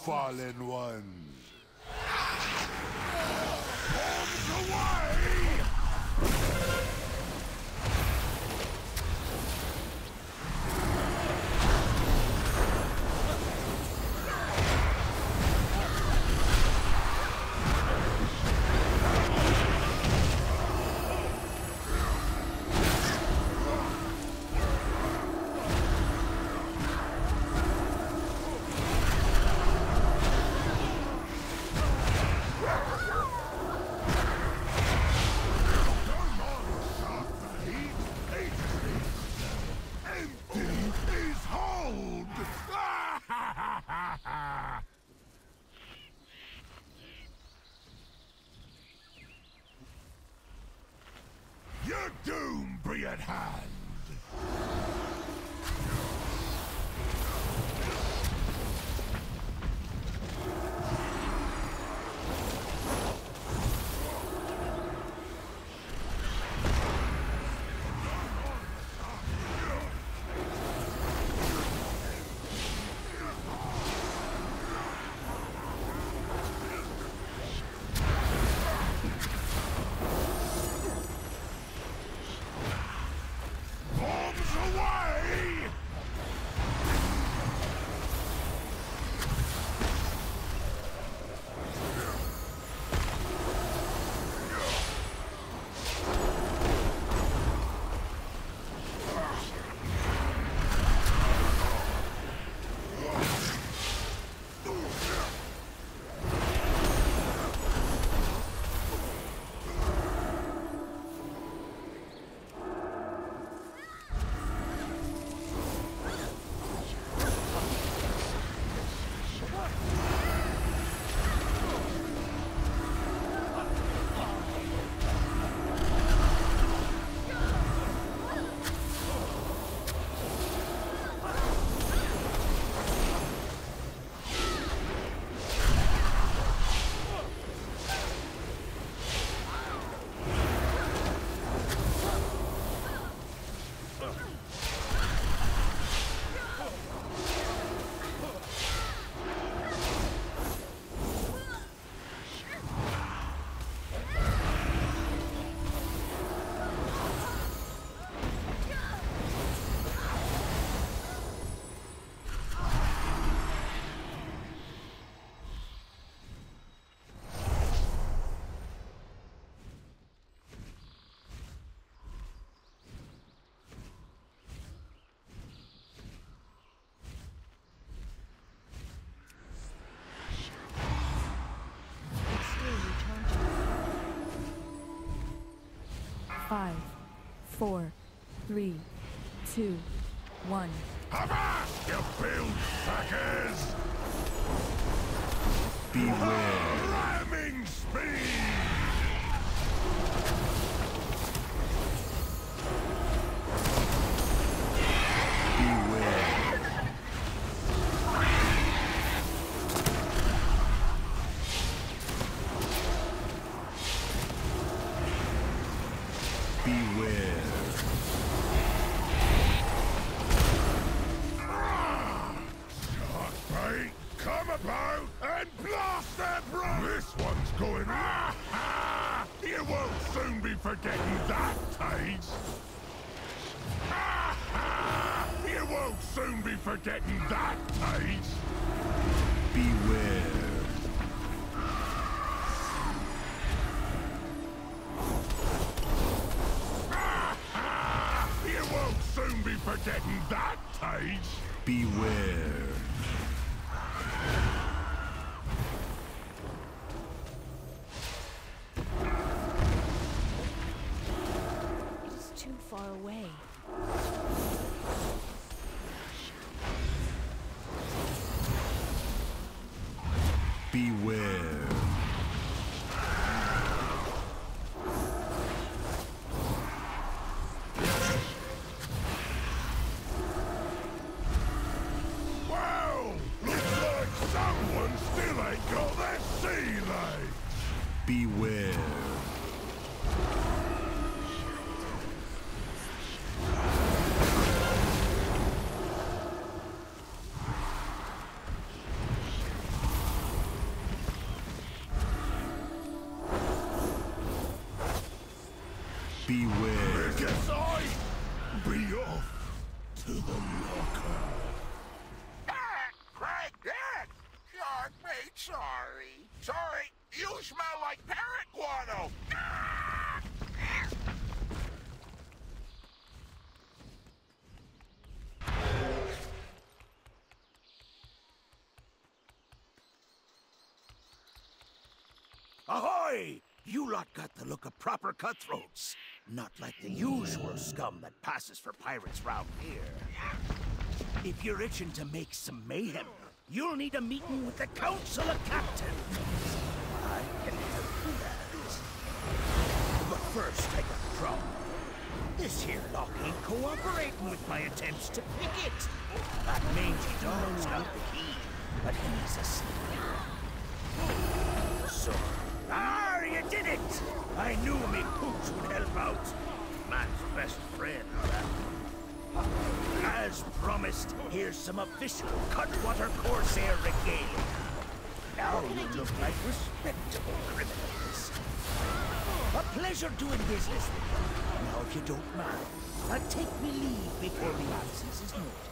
fallen one. High. Five, four, three, two, one. Hava, you build suckers! Beware. Ramming speed! be beware. Ahoy! You lot got the look of proper cutthroats. Not like the usual scum that passes for pirates round here. If you're itching to make some mayhem, you'll need a meeting with the Council of Captains. I can help that. But first, I got a problem. This here lock ain't cooperating with my attempts to pick it. That mangy dog's got the key, but he's asleep. So, it! I knew me pooch would help out. Man's best friend, that. As promised, here's some official Cutwater Corsair regalia. Now you look like respectable criminals. A pleasure doing business with you. Now, if you don't mind, I'll take me leave before the absence is noticed.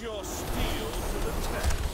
Your steel to the test.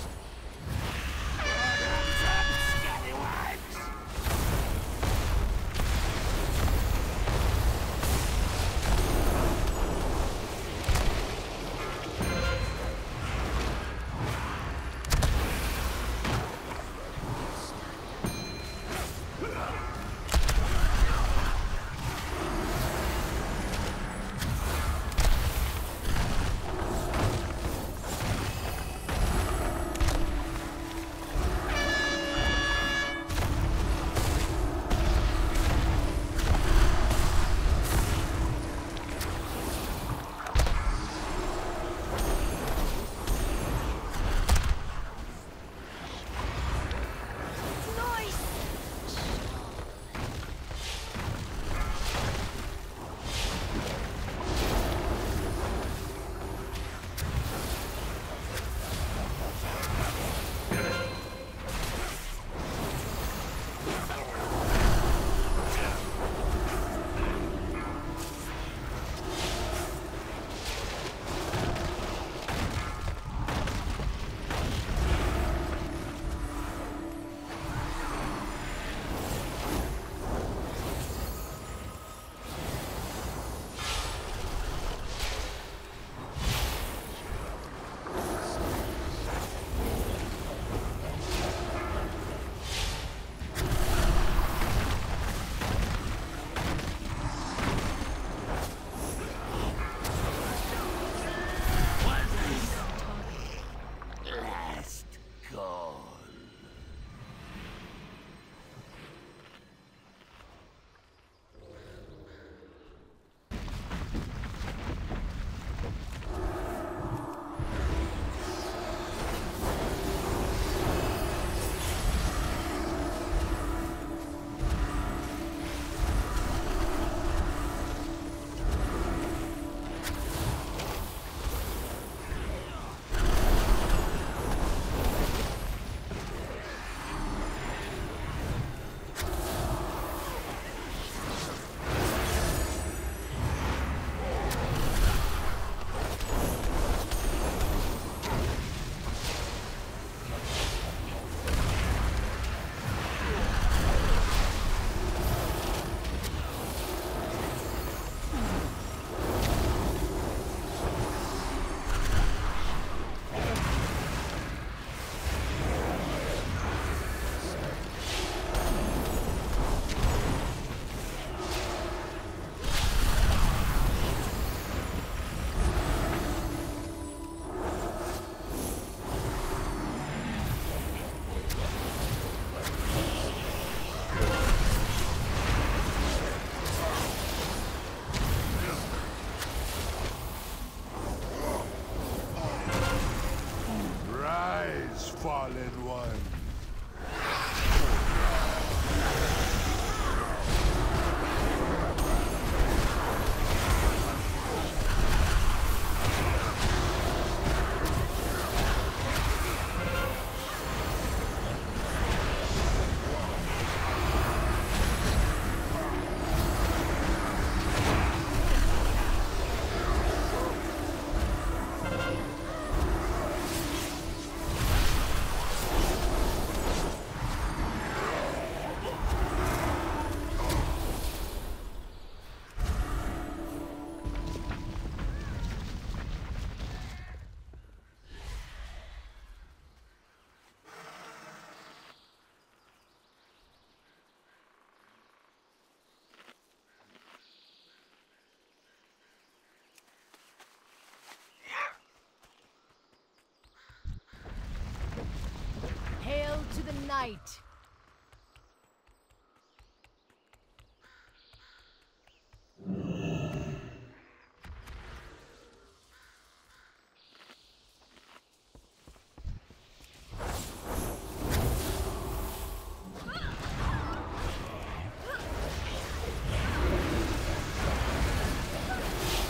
Night!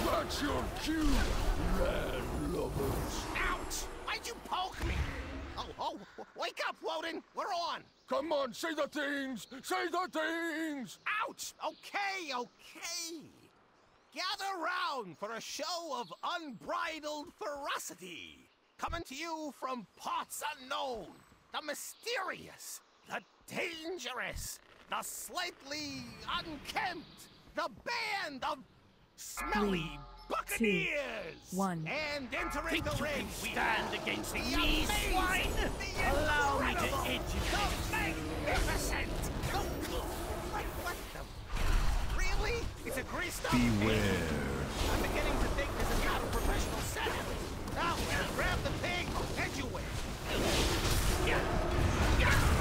That's your cue, land lovers. Oh, wake up, Wodin! We're on! Come on, say the things! Say the things! Ouch! Okay, okay! Gather round for a show of unbridled ferocity! Coming to you from parts unknown! The mysterious, the dangerous, the slightly unkempt, the band of smelly Buccaneers! Two, one. And entering Think the you ring, can stand against the me, swine? The Allow me to educate you. Magnificent! Like? Really? It's a greased up Beware. I'm beginning to think this is not a professional setup. Now, grab the pig, edge away. Yeah. Yeah.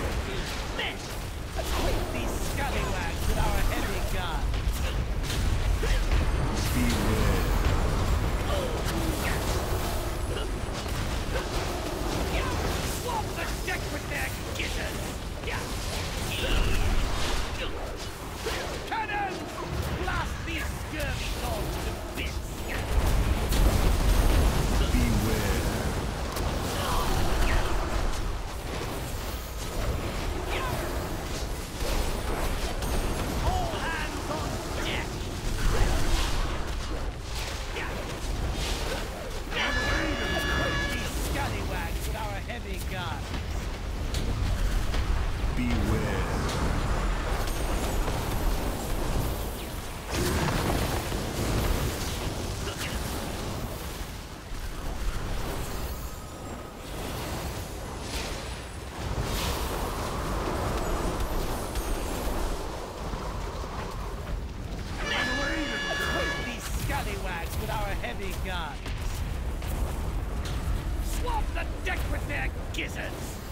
decked with their gizzards!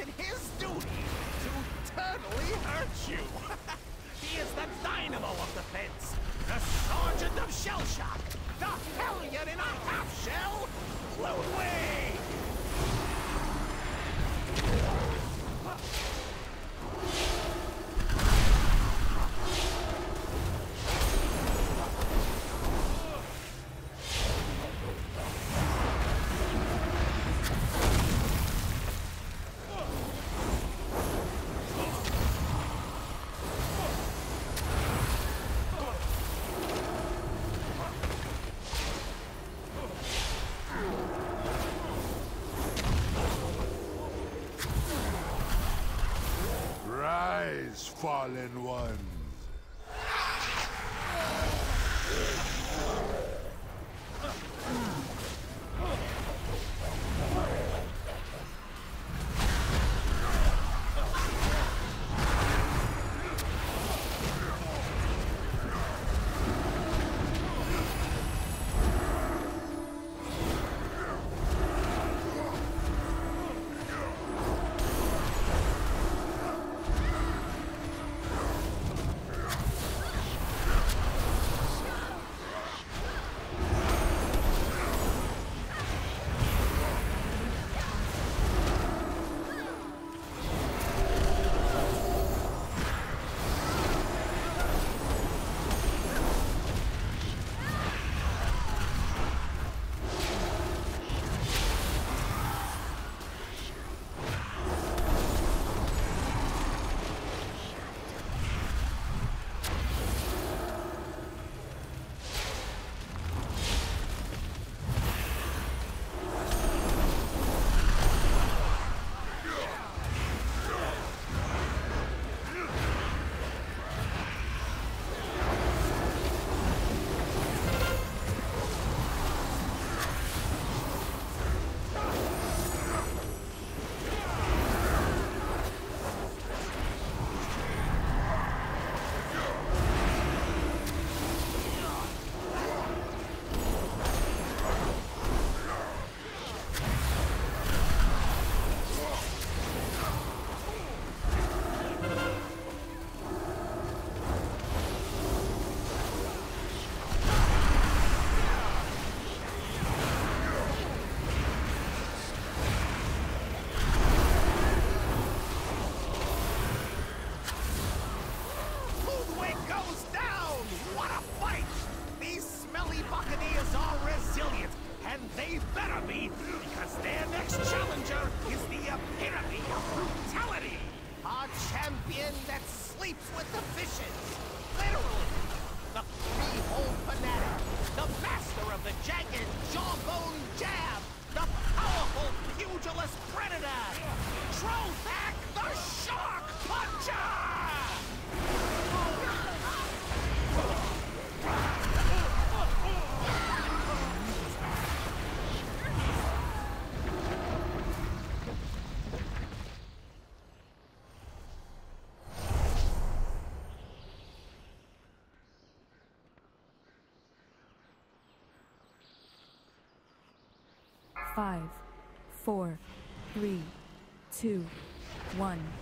It is his duty to totally hurt. fallen one. The Shark Five, four, three, two. One.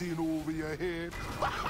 In over your head?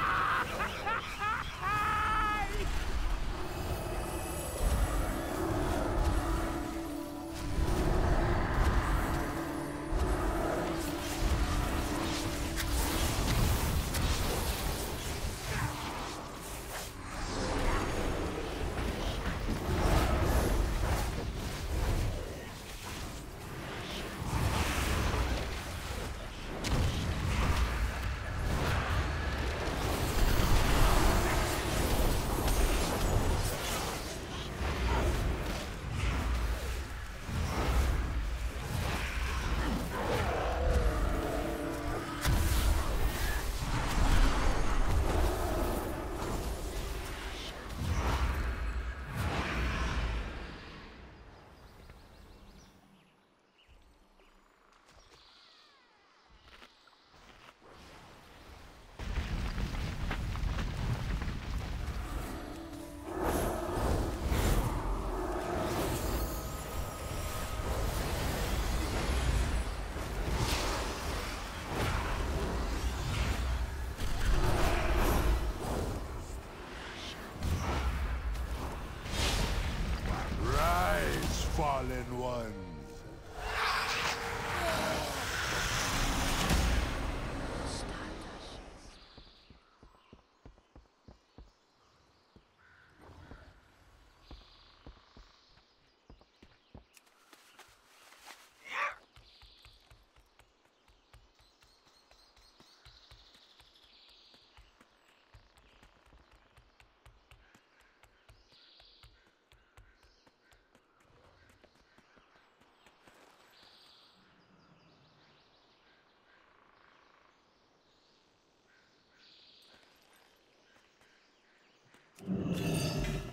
Rise, fallen ones. you